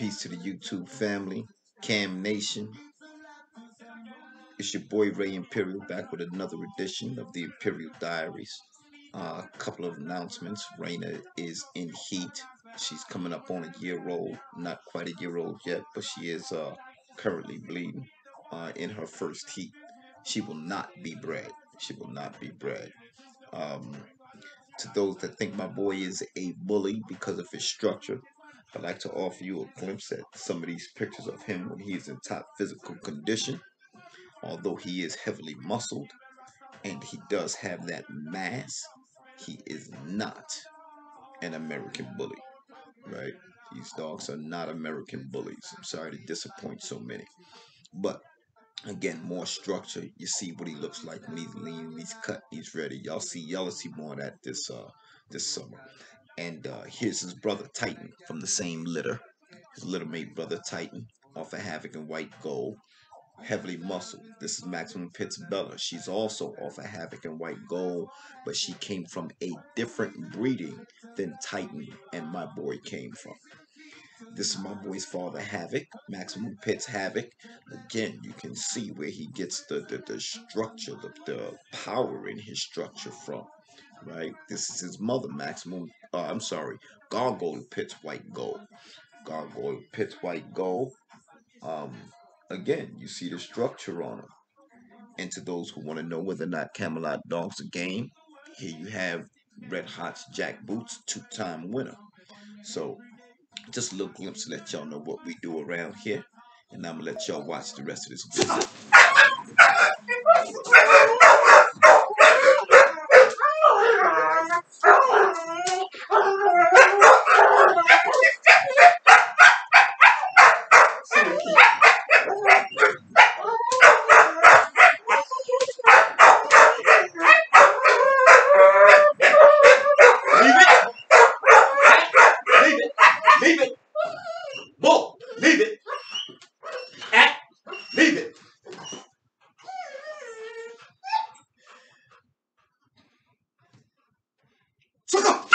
Peace to the YouTube family, Cam Nation. It's your boy Ray Imperial back with another edition of the Imperial Diaries. Uh, a couple of announcements. Raina is in heat. She's coming up on a year old. Not quite a year old yet, but she is uh, currently bleeding uh, in her first heat. She will not be bred. She will not be bred. Um, to those that think my boy is a bully because of his structure, I'd like to offer you a glimpse at some of these pictures of him when he is in top physical condition. Although he is heavily muscled and he does have that mass, he is not an American bully, right? These dogs are not American bullies. I'm sorry to disappoint so many. But again, more structure. You see what he looks like when he's lean, he's cut, he's ready. Y'all see, y'all see more of that this uh this summer. And uh, here's his brother Titan from the same litter. His little mate brother Titan off of Havoc and White Gold. Heavily muscled. This is Maximum Pitts Bella. She's also off of Havoc and White Gold, but she came from a different breeding than Titan and my boy came from. This is my boy's father, Havoc, Maximum Pitts Havoc. Again, you can see where he gets the, the, the structure, the, the power in his structure from right? This is his mother, Maximum. Uh, I'm sorry, Gargoyle Pitts White Gold. Gargoyle Pitts White Gold. Um, again, you see the structure on them. And to those who want to know whether or not Camelot Dogs a game, here you have Red Hot's Jack Boots, two-time winner. So, just a little glimpse to let y'all know what we do around here. And I'm going to let y'all watch the rest of this visit. Leave it. Leave it. Leave it. Bull. Leave it. At. Leave it. Suck up.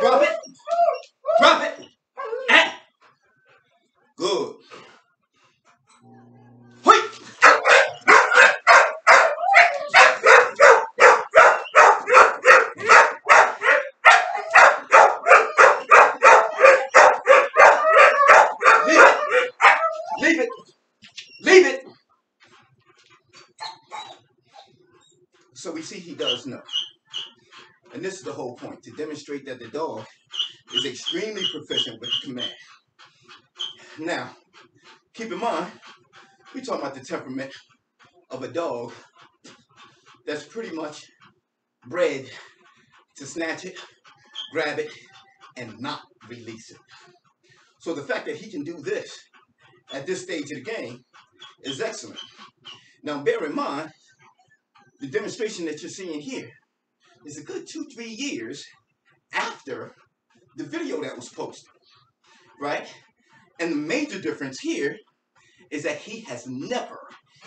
Drop it. Drop it. At. Good. Wait. Leave it. Leave it. Leave it. So we see he does know. And this is the whole point to demonstrate that the dog is extremely proficient with the command. Now, keep in mind, we're talking about the temperament of a dog that's pretty much bred to snatch it, grab it, and not release it. So the fact that he can do this at this stage of the game is excellent. Now bear in mind, the demonstration that you're seeing here is a good two, three years after the video that was posted, right? And the major difference here is that he has never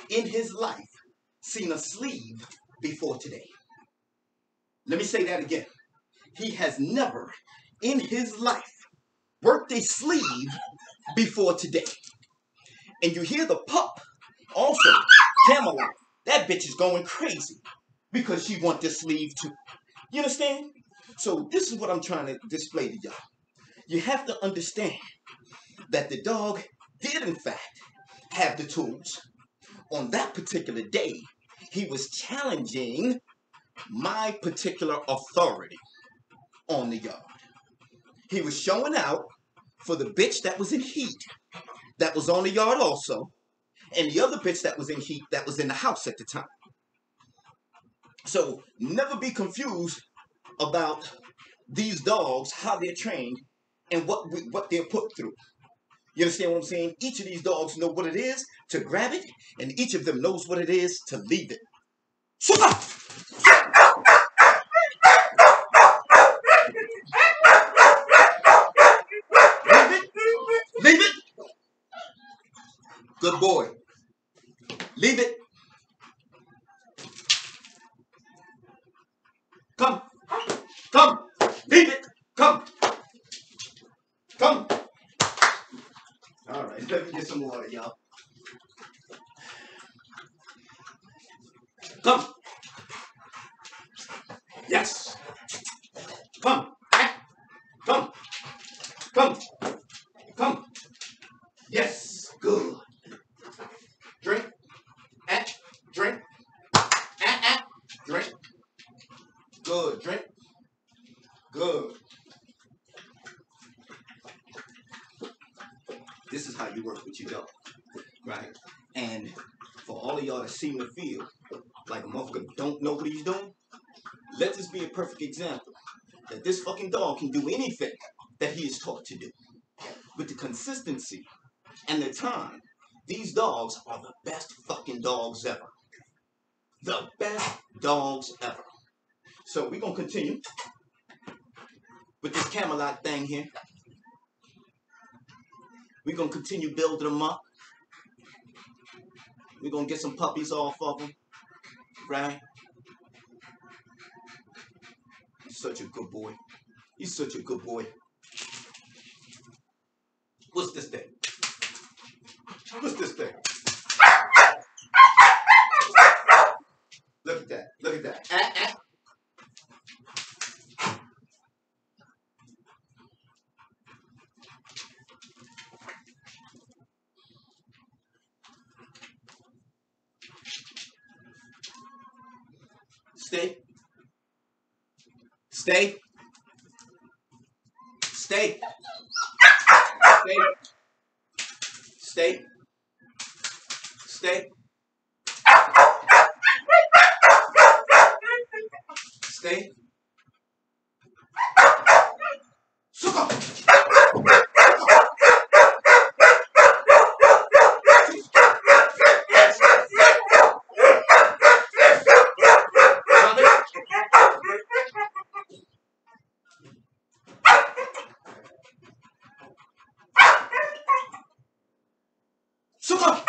in his life seen a sleeve before today. Let me say that again. He has never in his life worked a sleeve before today. And you hear the pup also, Camelot. That bitch is going crazy because she want this sleeve too. You understand? So this is what I'm trying to display to y'all. You have to understand that the dog did in fact have the tools. On that particular day, he was challenging my particular authority on the yard. He was showing out for the bitch that was in heat, that was on the yard also, and the other bitch that was in heat that was in the house at the time. So never be confused about these dogs, how they're trained, and what what they're put through. You understand what I'm saying? Each of these dogs know what it is to grab it, and each of them knows what it is to leave it. It. Leave it. Good boy. Leave it. Come. Come. Leave it. Come. Come. All right, let me get some water, y'all. Come. Yes. Come. Come. Come. Come. Yes. Good. Drink. At. Drink. At. At. Drink. Good. Drink. Good. This is how you work with your dog. Right? And for all of y'all that seem to feel don't know what he's doing, let this be a perfect example that this fucking dog can do anything that he is taught to do. With the consistency and the time, these dogs are the best fucking dogs ever. The best dogs ever. So we're gonna continue with this Camelot thing here. We're gonna continue building them up. We're gonna get some puppies off of them. He's such a good boy. He's such a good boy. What's this thing? What's this thing? Look at that. Look at that. Ah, ah. Stay. Stay. Stay. Stay. Stay. Stay. Stay. Suka. Drop it. Suka.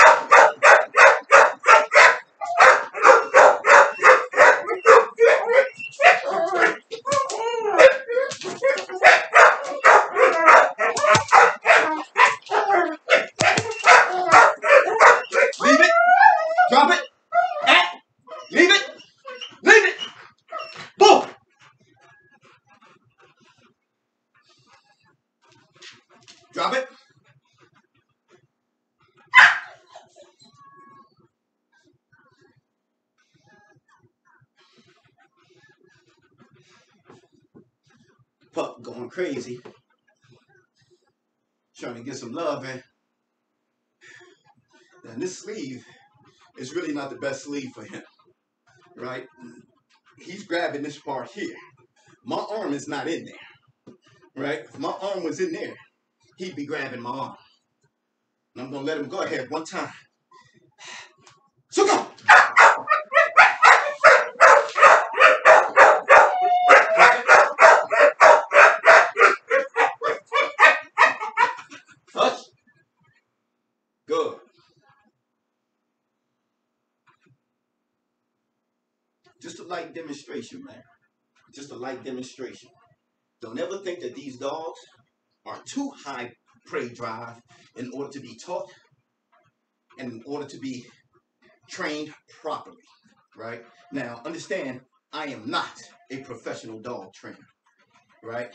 Leave it. Drop it. Eh. Leave it. Leave it. Boom. Drop it. Pup going crazy. Trying to get some love in. Now this sleeve is really not the best sleeve for him. Right? He's grabbing this part here. My arm is not in there. Right? If my arm was in there, he'd be grabbing my arm. And I'm gonna let him go ahead one time. So go! Hush. Good. Just a light demonstration, man. Just a light demonstration. Don't ever think that these dogs are too high prey drive in order to be taught and in order to be trained properly. Right? Now, understand, I am not a professional dog trainer. Right?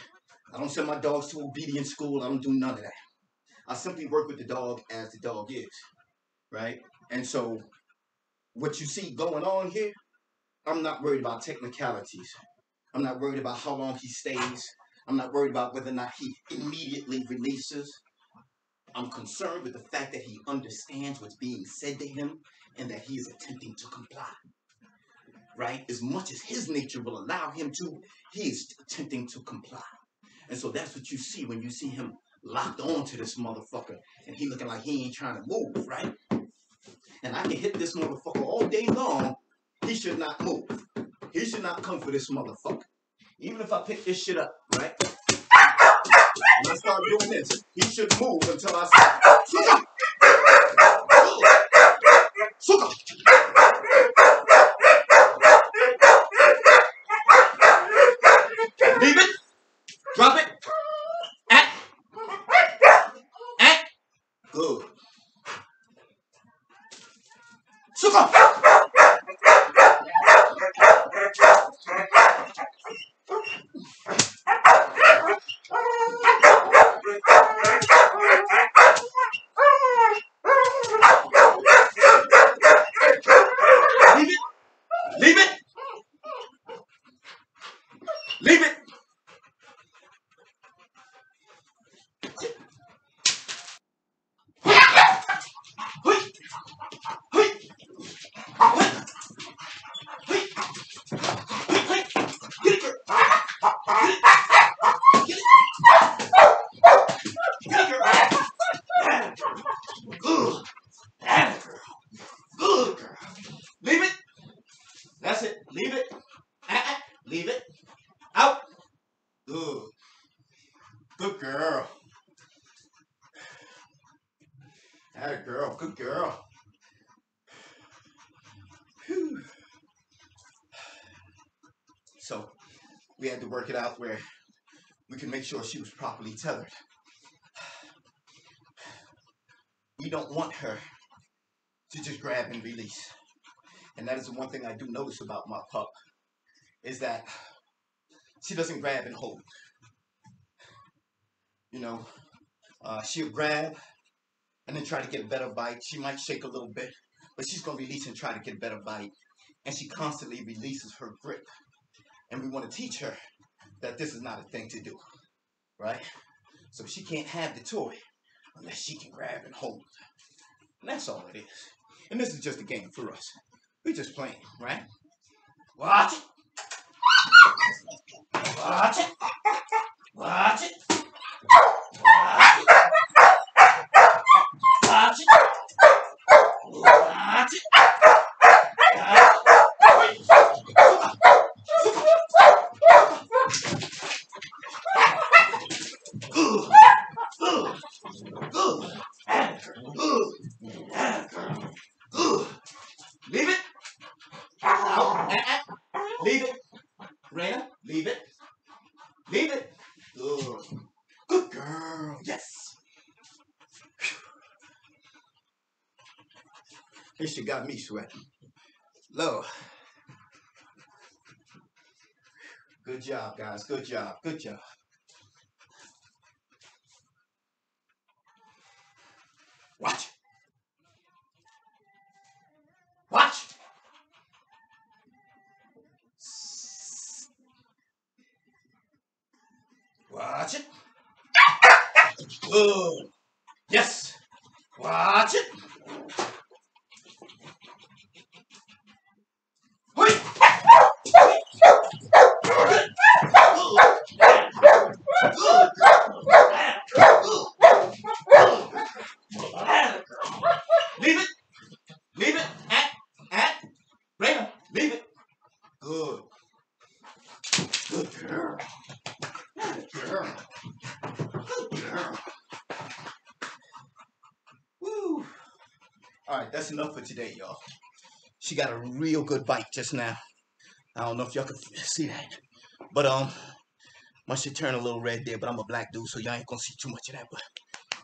I don't send my dogs to obedience school. I don't do none of that. I simply work with the dog as the dog is. Right? And so, what you see going on here, I'm not worried about technicalities. I'm not worried about how long he stays. I'm not worried about whether or not he immediately releases. I'm concerned with the fact that he understands what's being said to him and that he is attempting to comply. Right? As much as his nature will allow him to, he is attempting to comply. And so that's what you see when you see him locked onto this motherfucker and he looking like he ain't trying to move, right? And I can hit this motherfucker all day long. He should not move. He should not come for this motherfucker. Even if I pick this shit up, right? When I start doing this, he should move until I say, Suka! Suka! Leave it. Drop it. At. At. Good. Suka. Leave it. Leave it. Leave it. Hui. Hui. Hui. Hui. Hui, hui. Get it, girl. Get it. Get it. Get it, girl. Good. Atta girl. Good girl. Leave it. That's it. Leave it. Uh-uh. Leave it. Out. Good. Girl. Atta girl. Good girl. Whew. So we had to work it out where we can make sure she was properly tethered. We don't want her to just grab and release. And that is the one thing I do notice about my pup is that she doesn't grab and hold. You know, uh, she'll grab and then try to get a better bite. She might shake a little bit, but she's gonna release and try to get a better bite. And she constantly releases her grip. And we want to teach her that this is not a thing to do, right? So she can't have the toy unless she can grab and hold. And that's all it is. And this is just a game for us. We're just playing, right? It. Watch it. Watch it. Watch it. Watch it. Watch it. Good. Good. Good. Good. Good. Leave it. Out. Uh-uh. Leave it. Raina, leave it. Leave it. Good. Good girl. Yes. This shit got me sweating. Lord. Good job, guys. Good job. Good job. Watch. Watch. Watch it. Good. Yes. Watch it. Hoi. Good. Good. Good. Leave it. Leave it. At. At. Raina, leave it. Good. Good girl. Good girl. Good girl. Woo. All right, that's enough for today, y'all. She got a real good bite just now. I don't know if y'all can see that. But, um, my shit turned a little red there, but I'm a black dude, so y'all ain't gonna see too much of that. But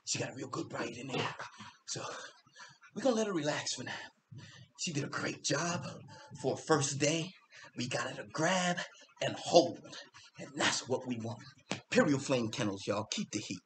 she got a real good bite in there. So, we're gonna let her relax for now. She did a great job for first day. We got her to grab and hold. And that's what we want. Imperial Flame Kennels, y'all. Keep the heat.